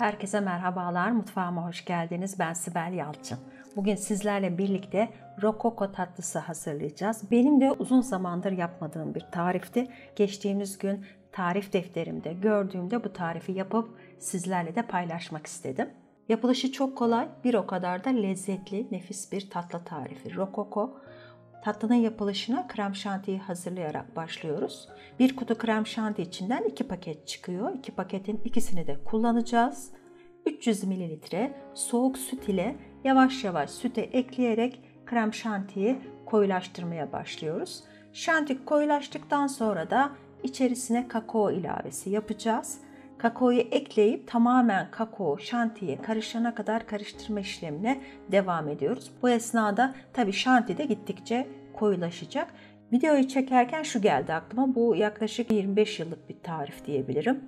Herkese merhabalar, mutfağıma hoş geldiniz. Ben Sibel Yalçın. Bugün sizlerle birlikte rokoko tatlısı hazırlayacağız. Benim de uzun zamandır yapmadığım bir tarifti. Geçtiğimiz gün tarif defterimde gördüğümde bu tarifi yapıp sizlerle de paylaşmak istedim. Yapılışı çok kolay, bir o kadar da lezzetli, nefis bir tatlı tarifi. Rokoko. Tatlının yapılışına krem şantiyi hazırlayarak başlıyoruz. Bir kutu krem şanti içinden iki paket çıkıyor. İki paketin ikisini de kullanacağız. 300 ml soğuk süt ile yavaş yavaş süte ekleyerek krem şantiyi koyulaştırmaya başlıyoruz. Şanti koyulaştıktan sonra da içerisine kakao ilavesi yapacağız. Kakaoyu ekleyip tamamen kakao şantiye karışana kadar karıştırma işlemine devam ediyoruz. Bu esnada tabii şanti de gittikçe koyulaşacak. Videoyu çekerken şu geldi aklıma. Bu yaklaşık 25 yıllık bir tarif diyebilirim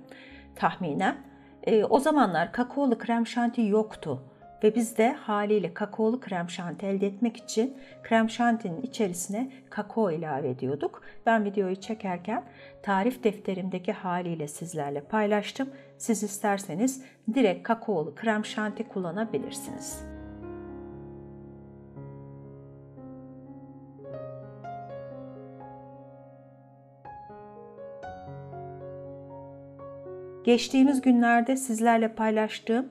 tahminen. E, o zamanlar kakaolu krem şanti yoktu. Ve biz de haliyle kakaolu krem şanti elde etmek için krem şantinin içerisine kakao ilave ediyorduk. Ben videoyu çekerken tarif defterimdeki haliyle sizlerle paylaştım. Siz isterseniz direkt kakaolu krem şanti kullanabilirsiniz. Geçtiğimiz günlerde sizlerle paylaştığım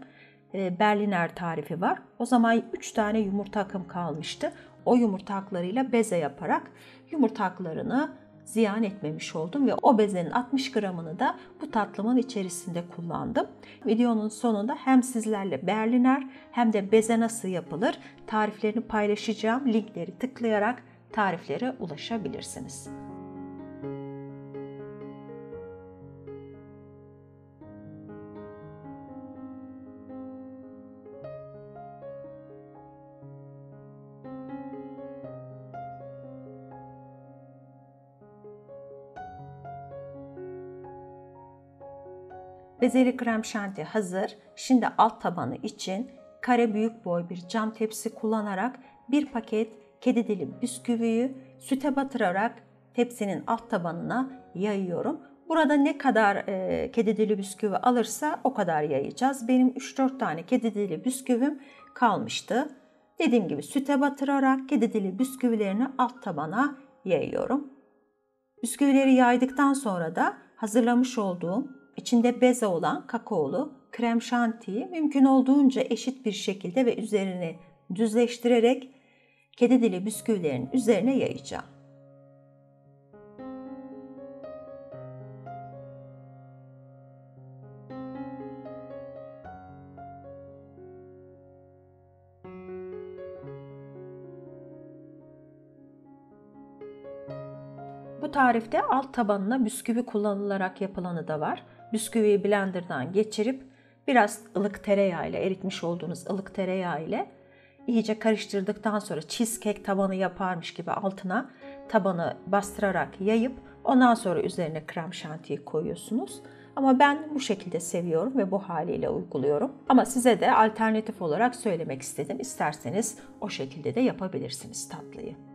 e, Berliner tarifi var. O zaman 3 tane yumurta akım kalmıştı. O yumurta aklarıyla beze yaparak yumurta aklarını ziyan etmemiş oldum ve o bezenin 60 gramını da bu tatlımın içerisinde kullandım. Videonun sonunda hem sizlerle Berliner hem de beze nasıl yapılır tariflerini paylaşacağım. Linkleri tıklayarak tariflere ulaşabilirsiniz. Bezeli krem şanti hazır. Şimdi alt tabanı için kare büyük boy bir cam tepsi kullanarak bir paket kedi dili bisküviyi süte batırarak tepsinin alt tabanına yayıyorum. Burada ne kadar e, kedi dili bisküvi alırsa o kadar yayacağız. Benim 3-4 tane kedi dili bisküvim kalmıştı. Dediğim gibi süte batırarak kedi dili bisküvilerini alt tabana yayıyorum. Bisküvileri yaydıktan sonra da hazırlamış olduğum içinde beze olan kakaolu krem şantiyi mümkün olduğunca eşit bir şekilde ve üzerini düzleştirerek kedi dili bisküvilerin üzerine yayacağım. Bu tarifte alt tabanına bisküvi kullanılarak yapılanı da var. Bisküviyi blenderdan geçirip biraz ılık tereyağı ile eritmiş olduğunuz ılık tereyağı ile iyice karıştırdıktan sonra cheesecake tabanı yaparmış gibi altına tabanı bastırarak yayıp ondan sonra üzerine krem şantiyi koyuyorsunuz. Ama ben bu şekilde seviyorum ve bu haliyle uyguluyorum. Ama size de alternatif olarak söylemek istedim. İsterseniz o şekilde de yapabilirsiniz tatlıyı.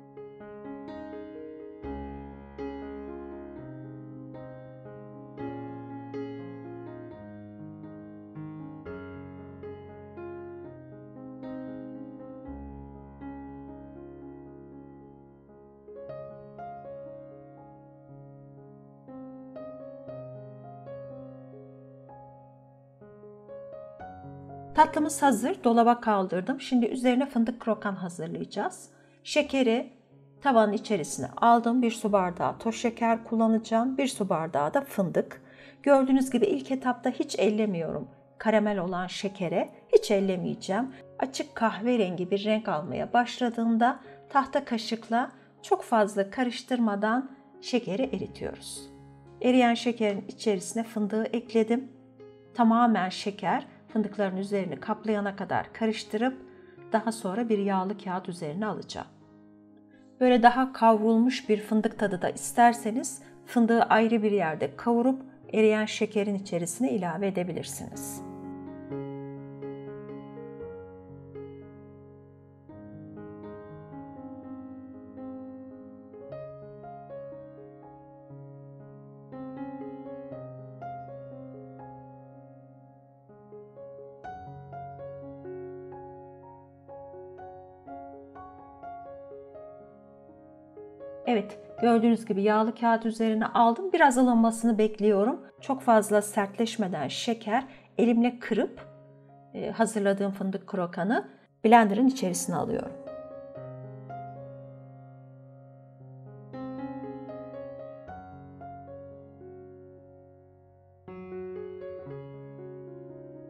Tatlımız hazır. Dolaba kaldırdım. Şimdi üzerine fındık krokan hazırlayacağız. Şekeri tavanın içerisine aldım. Bir su bardağı toz şeker kullanacağım. Bir su bardağı da fındık. Gördüğünüz gibi ilk etapta hiç ellemiyorum. Karamel olan şekere hiç ellemeyeceğim. Açık kahverengi bir renk almaya başladığında tahta kaşıkla çok fazla karıştırmadan şekeri eritiyoruz. Eriyen şekerin içerisine fındığı ekledim. Tamamen şeker fındıkların üzerini kaplayana kadar karıştırıp daha sonra bir yağlı kağıt üzerine alacağım. Böyle daha kavrulmuş bir fındık tadı da isterseniz fındığı ayrı bir yerde kavurup eriyen şekerin içerisine ilave edebilirsiniz. Evet, gördüğünüz gibi yağlı kağıt üzerine aldım. Biraz ılınmasını bekliyorum. Çok fazla sertleşmeden şeker elimle kırıp e, hazırladığım fındık krokanı blenderın içerisine alıyorum.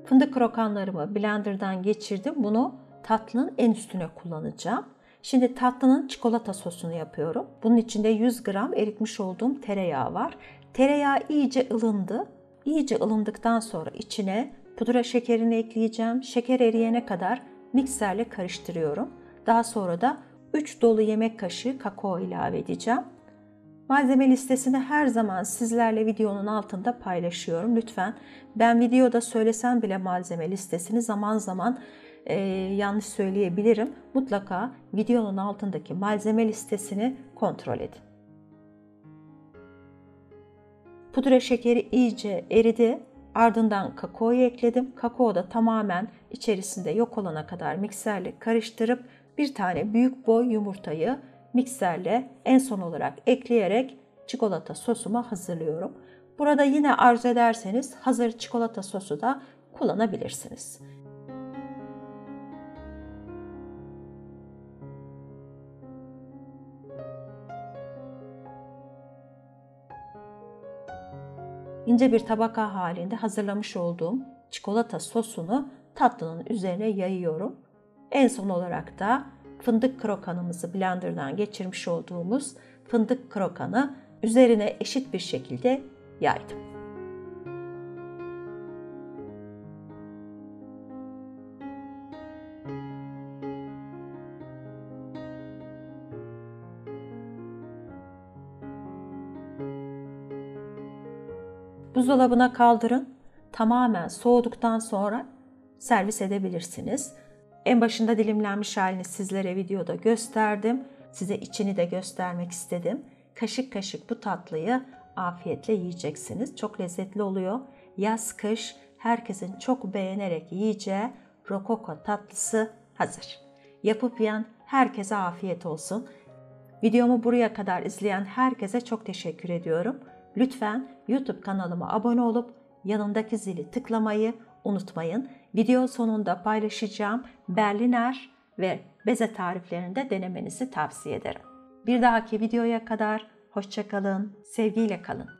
Fındık krokanlarımı blenderdan geçirdim. Bunu tatlının en üstüne kullanacağım. Şimdi tatlının çikolata sosunu yapıyorum. Bunun içinde 100 gram eritmiş olduğum tereyağı var. Tereyağı iyice ılındı. İyice ılındıktan sonra içine pudra şekerini ekleyeceğim. Şeker eriyene kadar mikserle karıştırıyorum. Daha sonra da 3 dolu yemek kaşığı kakao ilave edeceğim. Malzeme listesini her zaman sizlerle videonun altında paylaşıyorum. Lütfen ben videoda söylesem bile malzeme listesini zaman zaman e, yanlış söyleyebilirim. Mutlaka videonun altındaki malzeme listesini kontrol edin. Pudra şekeri iyice eridi. Ardından kakaoyu ekledim. Kakao da tamamen içerisinde yok olana kadar mikserle karıştırıp bir tane büyük boy yumurtayı mikserle en son olarak ekleyerek çikolata sosumu hazırlıyorum. Burada yine arzu ederseniz hazır çikolata sosu da kullanabilirsiniz. ince bir tabaka halinde hazırlamış olduğum çikolata sosunu tatlının üzerine yayıyorum. En son olarak da fındık krokanımızı blenderdan geçirmiş olduğumuz fındık krokanı üzerine eşit bir şekilde yaydım. Buzdolabına kaldırın. Tamamen soğuduktan sonra servis edebilirsiniz. En başında dilimlenmiş halini sizlere videoda gösterdim. Size içini de göstermek istedim. Kaşık kaşık bu tatlıyı afiyetle yiyeceksiniz. Çok lezzetli oluyor. Yaz kış herkesin çok beğenerek yiyeceği rokoko tatlısı hazır. Yapıp yiyen herkese afiyet olsun. Videomu buraya kadar izleyen herkese çok teşekkür ediyorum. Lütfen YouTube kanalıma abone olup yanındaki zili tıklamayı unutmayın. Video sonunda paylaşacağım Berliner ve beze tariflerini de denemenizi tavsiye ederim. Bir dahaki videoya kadar hoşçakalın, sevgiyle kalın.